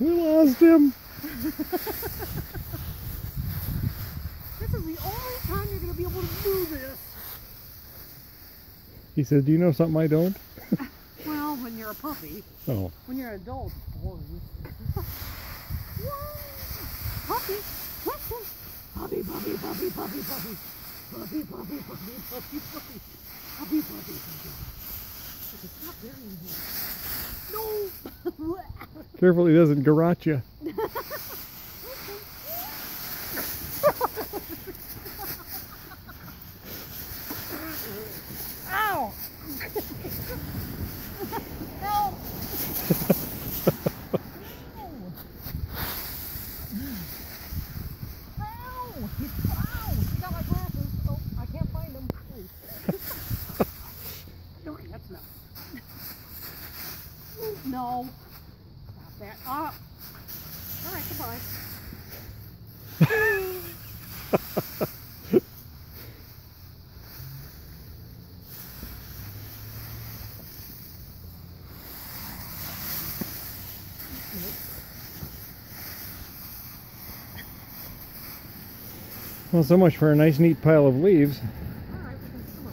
lost him. This is the only time you're going to be able to do this. He says, do you know something I don't? Well, when you're a puppy. Oh, When you're an adult, it's boring. puppy, listen. Puppy, puppy, puppy, puppy, puppy. Puppy, puppy, puppy, puppy, puppy. Puppy, puppy, puppy. Okay, stop burying him. Careful he doesn't garrote you. Ow! Oh. No that up. All right, goodbye. Well, so much for a nice, neat pile of leaves. Right, well,